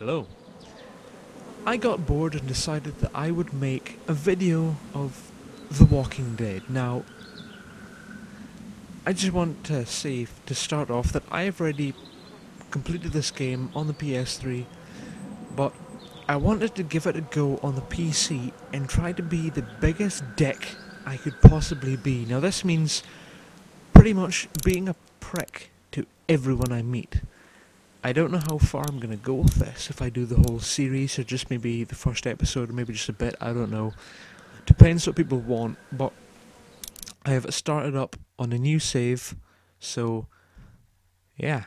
Hello. I got bored and decided that I would make a video of The Walking Dead. Now, I just want to say to start off that I have already completed this game on the PS3, but I wanted to give it a go on the PC and try to be the biggest dick I could possibly be. Now, this means pretty much being a prick to everyone I meet. I don't know how far I'm going to go with this, if I do the whole series or just maybe the first episode or maybe just a bit, I don't know. Depends what people want, but I have started up on a new save, so yeah.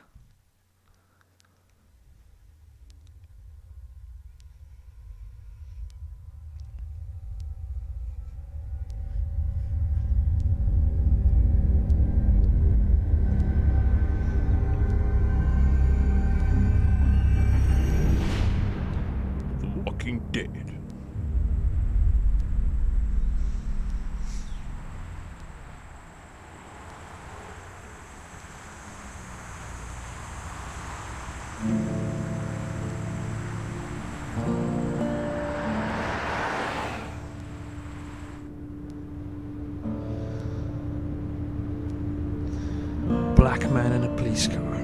Black man in a police car.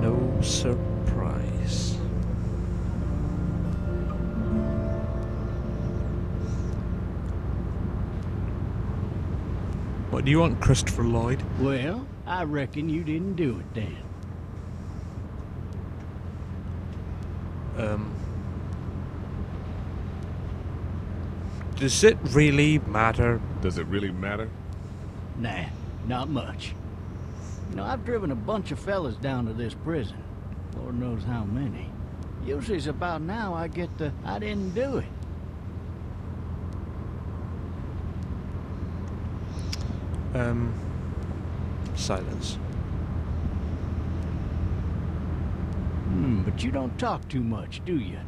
No surprise. What do you want, Christopher Lloyd? Well, I reckon you didn't do it then. Um. Does it really matter? Does it really matter? Nah, not much. You know, I've driven a bunch of fellas down to this prison. Lord knows how many. Usually it's about now I get the, I didn't do it. Um. Silence. Hmm, but you don't talk too much, do you?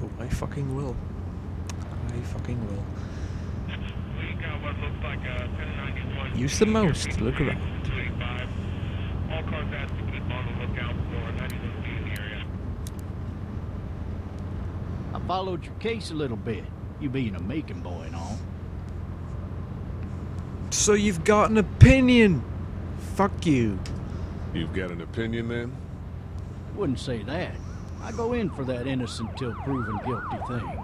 Oh, I fucking will. I fucking will. We got what looks like a 1091. Use the mouse to look around. All cars asked to keep on the lookout for 91 feet in the area. I followed your case a little bit, you being a making boy and all. So you've got an opinion? Fuck you. You've got an opinion then? Wouldn't say that. I go in for that innocent till proven guilty thing.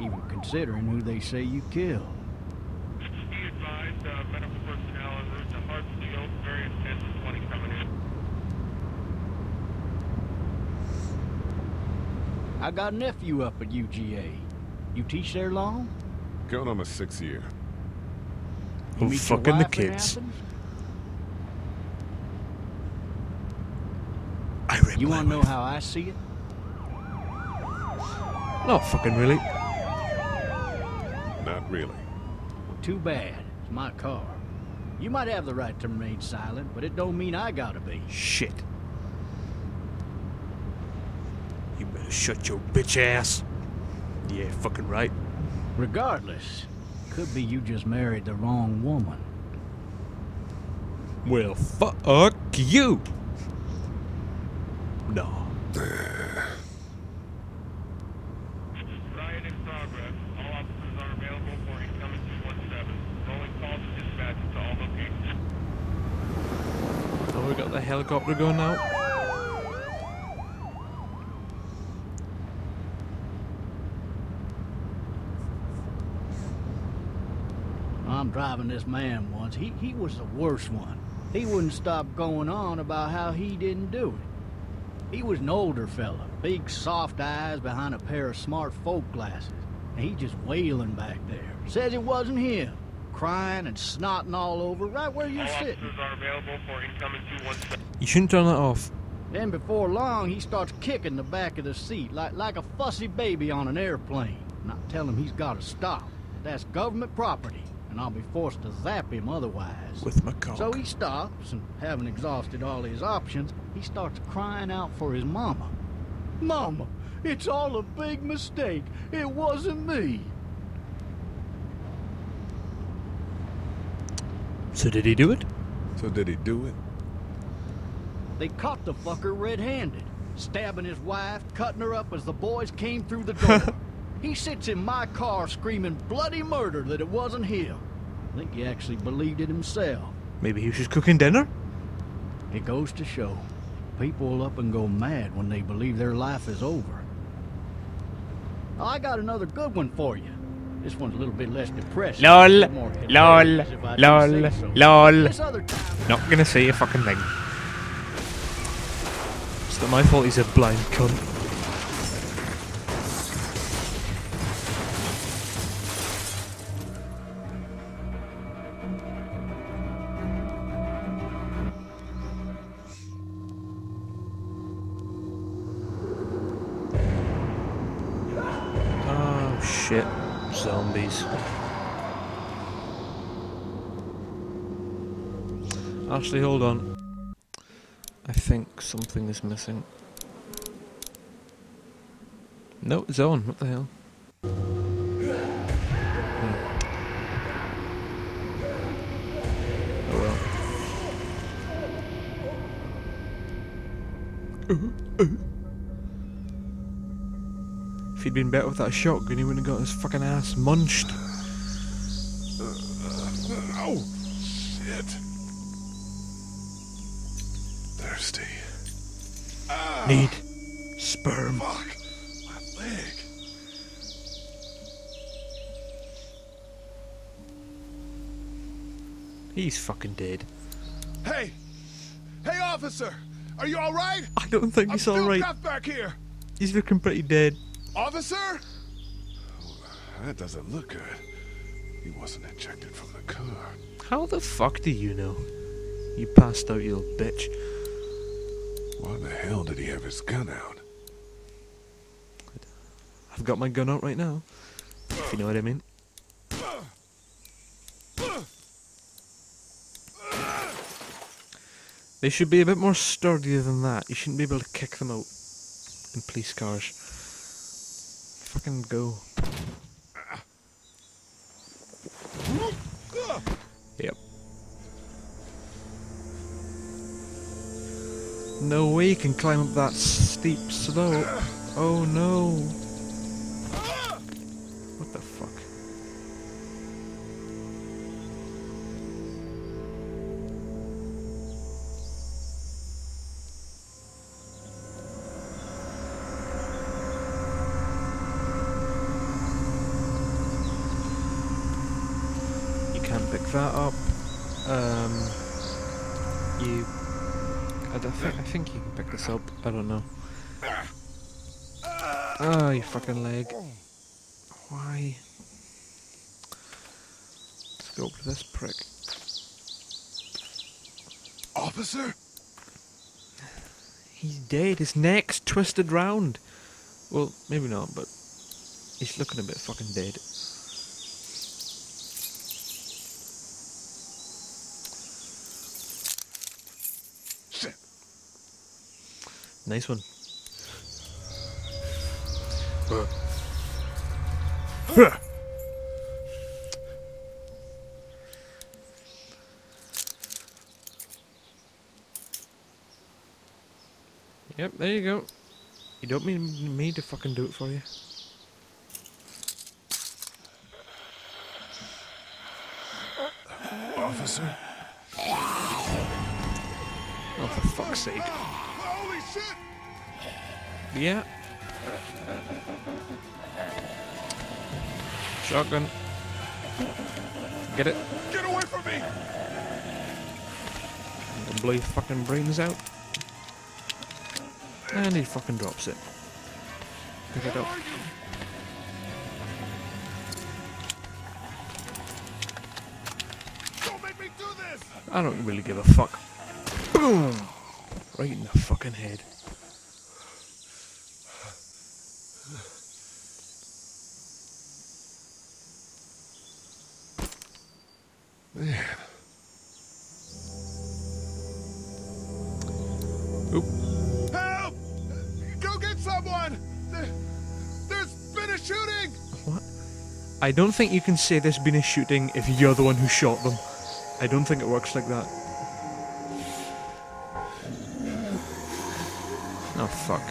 Even considering who they say you killed. Be advised, uh, medical personnel en route to Hartsfield. Very intense 20 coming in. I got a nephew up at UGA. You teach there long? Going on my sixth year. You Oh, fucking the wife in kids. Athens? You want to know how I see it? Not fucking really. Not really. Well, too bad. It's my car. You might have the right to remain silent, but it don't mean I gotta be. Shit. You better shut your bitch ass. Yeah, fucking right. Regardless, could be you just married the wrong woman. Well, fuck you. No. Riot in progress. All officers are available for incoming 217. Rolling calls to dispatch to all locations. Oh, we got the helicopter going now. I'm driving this man once. He, he was the worst one. He wouldn't stop going on about how he didn't do it. He was an older fella, big soft eyes behind a pair of smart folk glasses. And he just wailing back there. Says it wasn't him. Crying and snotting all over right where you're sitting. officers are available for incoming 217. You shouldn't turn that off. Then before long, he starts kicking the back of the seat like, like a fussy baby on an airplane. And I tell him he's got to stop. That's government property, and I'll be forced to zap him otherwise. With my cock. So he stops, and having exhausted all his options, he starts crying out for his mama. Mama, it's all a big mistake. It wasn't me. So did he do it? So did he do it? They caught the fucker red-handed, stabbing his wife, cutting her up as the boys came through the door. he sits in my car screaming bloody murder that it wasn't him. I think he actually believed it himself. Maybe he was just cooking dinner? It goes to show, people will up and go mad when they believe their life is over. I got another good one for you. This one's a little bit less depressing. Lol, a bit more lol, hilarious, if I do lol, so. lol. This other time, Not gonna say a fucking thing. It's not my fault he's a blind cunt. Actually, hold on. I think something is missing. No, it's on. What the hell? Hmm. Oh well. If he'd been better with that shotgun, he wouldn't have got his fucking ass munched. Need sperm. Fuck. My leg. He's fucking dead. Hey! Hey, officer! Are you alright? I don't think I'm he's alright. back here. He's looking pretty dead. Officer? That doesn't look good. He wasn't ejected from the car. How the fuck do you know? You passed out, you little bitch. Why the hell did he have his gun out? I've got my gun out right now. If you know what I mean. They should be a bit more sturdy than that. You shouldn't be able to kick them out in police cars. Fucking go. Yep. No way you can climb up that steep slope. Oh no. What the fuck? You can't pick that up. Um, you. I, think, I think you can pick this up. I don't know. Ah, you fucking leg. Why? Let's go up to this prick. Officer? He's dead. His neck's twisted round. Well, maybe not, but he's looking a bit fucking dead. Shit. Nice one. Yep, there you go. You don't mean me to fucking do it for you. Officer? Oh, for fuck's sake. Yeah. Shotgun. Get it? Get away from me! Gonna blow your fucking brains out. And he fucking drops it. Pick it up. Don't make me do this! I don't really give a fuck. Boom! Right in the fucking head. Man. Oop. Help! Go get someone! There, there's been a shooting! What? I don't think you can say there's been a shooting if you're the one who shot them. I don't think it works like that. Oh fuck.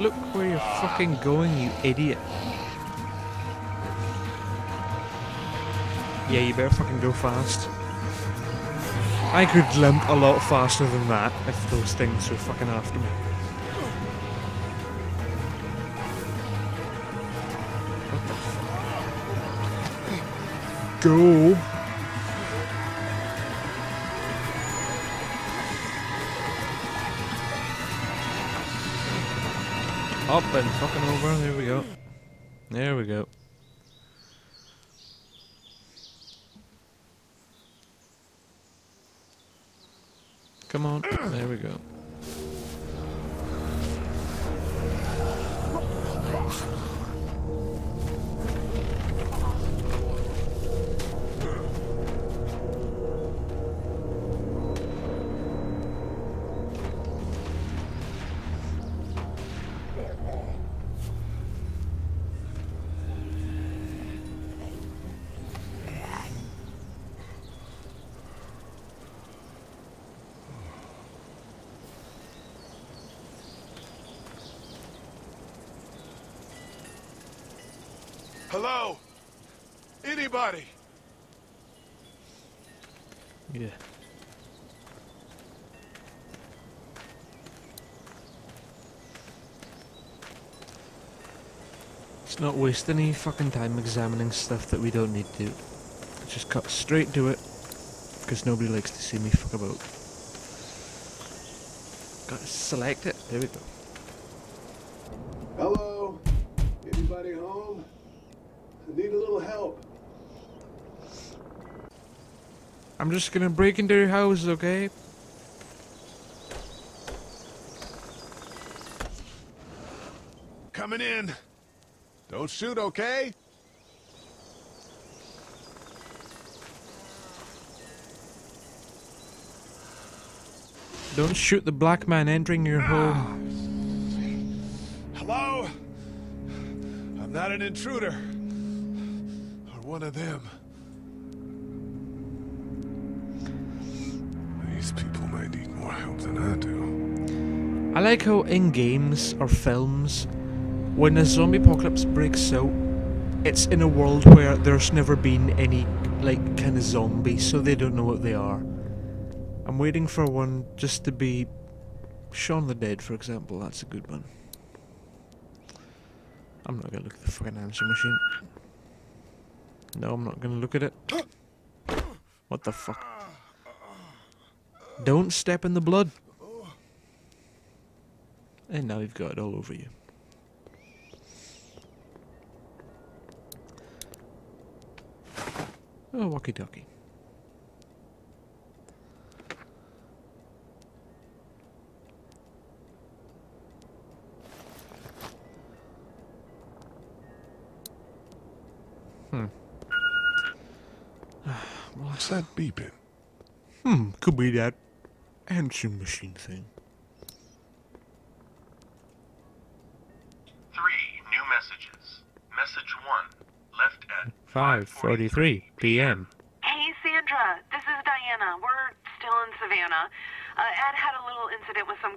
Look where you're fucking going, you idiot. Yeah, you better fucking go fast. I could limp a lot faster than that if those things were fucking after me. Go! Up and fucking over. There we go. There we go. Come on. There we go. Hello? Anybody? Yeah. Let's not waste any fucking time examining stuff that we don't need to. Let's just cut straight to it. Because nobody likes to see me fuck about. Gotta select it. There we go. Hello? Anybody home? I need a little help. I'm just gonna break into your house, okay? Coming in. Don't shoot, okay? Don't shoot the black man entering your home. Ah, Hello? I'm not an intruder. Or one of them. These people need more help than I do. I like how in games or films, when a zombie apocalypse breaks out, it's in a world where there's never been any like kind of zombies, so they don't know what they are. I'm waiting for one just to be Shaun the Dead, for example. That's a good one. I'm not gonna look at the fucking answer machine. No, I'm not gonna look at it. What the fuck? Don't step in the blood. And now you've got it all over you. Oh, walkie talkie. Hmm. What's that beeping? Hmm, could be that answering machine thing. Three new messages. Message one, left at 5:43 p.m. Hey, Sandra. This is Diana. We're still in Savannah. Uh, Ed had a little incident with some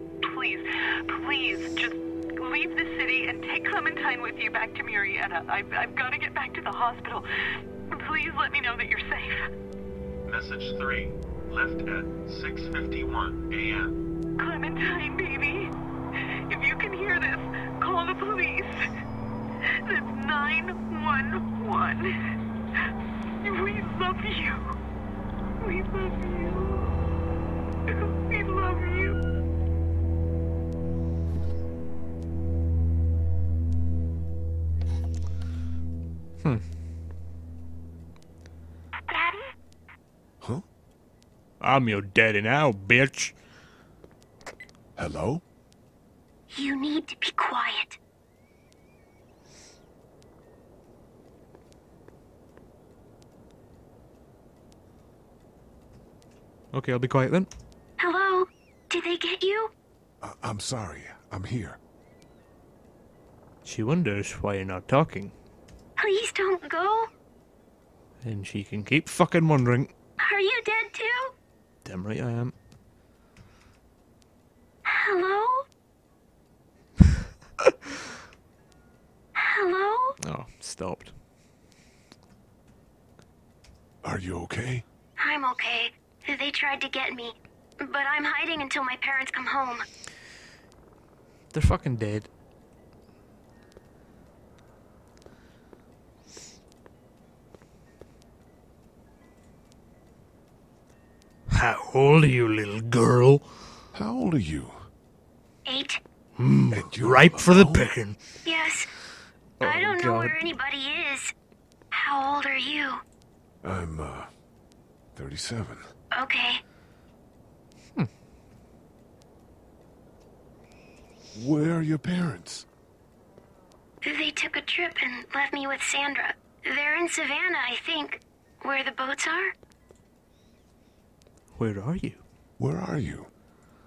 Please, please, just leave the city and take Clementine with you back to Murrieta. I've, I've got to get back to the hospital. Please let me know that you're safe. Message three, left at 6:51 a.m. Clementine, baby. If you can hear this, call the police. That's 911. We love you. We love you. We love you. I'm your daddy now, bitch. Hello? You need to be quiet. Okay, I'll be quiet then. Hello? Did they get you? I- I'm sorry. I'm here. She wonders why you're not talking. Please don't go. And she can keep fucking wondering. Are you dead too? Damn right I am. Hello? Hello? Oh, stopped. Are you okay? I'm okay. They tried to get me, but I'm hiding until my parents come home. They're fucking dead. Old are you, little girl? How old are you? Eight? And you're Ripe for the picking. Yes. Oh, I don't know where anybody is. How old are you? I'm, uh, 37. Okay. Where are your parents? They took a trip and left me with Sandra. They're in Savannah, I think. Where the boats are? Where are you? Where are you?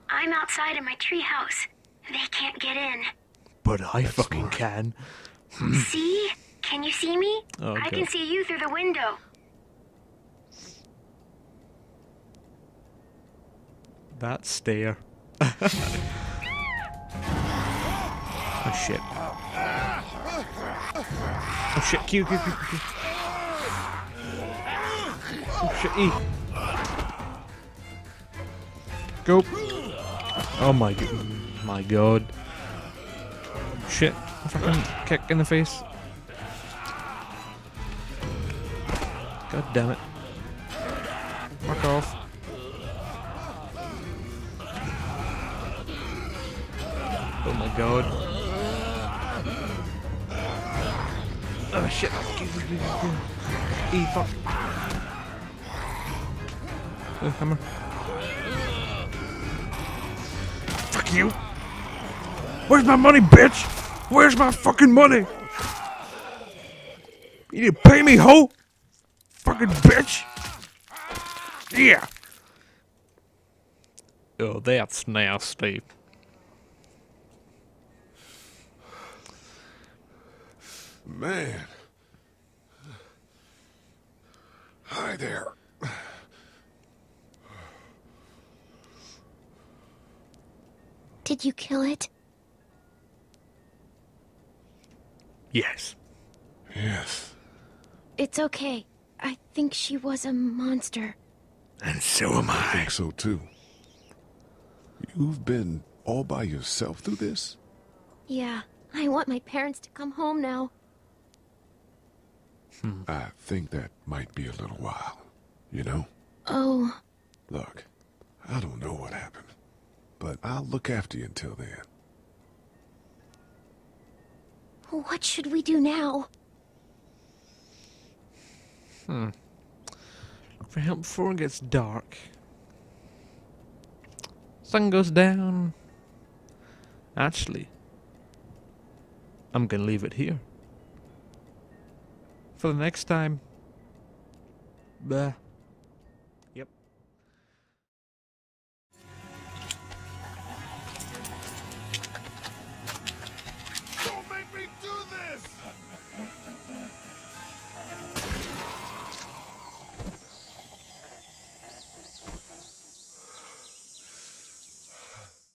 I'm outside in my treehouse. They can't get in. But I That's fucking smart. can. see? Can you see me? Oh, I can see you through the window. That stare. oh shit. Oh shit, Q, Q, Q, Q. Oh shit, E. Go. Oh my, g- my god. Shit, fucking kick in the face. God damn it. Fuck off. Oh my god. Oh shit. E fuck. Oh, hammer. You. Where's my money, bitch? Where's my fucking money? You need to pay me, hoe. Fucking bitch. Yeah. Oh, that's nasty. Man. Hi there. Did you kill it? Yes. Yes. It's okay. I think she was a monster. And so am I I. think so too. You've been all by yourself through this? Yeah, I want my parents to come home now. Hmm. I think that might be a little while. You know? Oh, Look, I don't know what happened, but I'll look after you until then. what should we do now? Hmm. For help before it gets dark. Sun goes down. Actually, I'm gonna leave it here. For the next time. Blah.